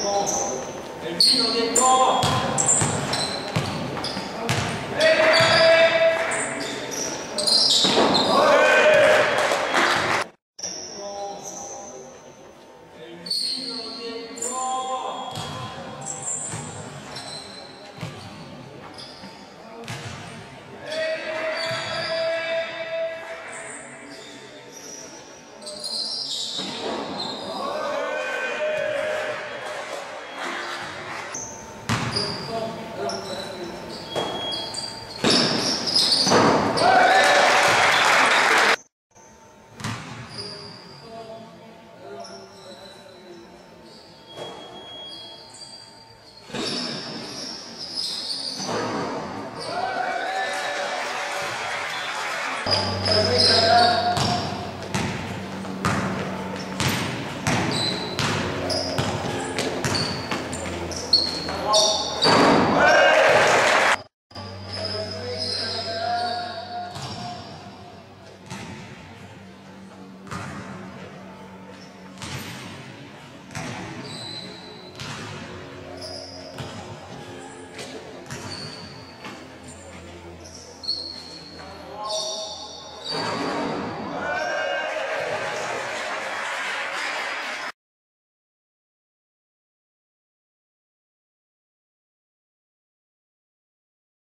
défense. Elle vit en. Permítame.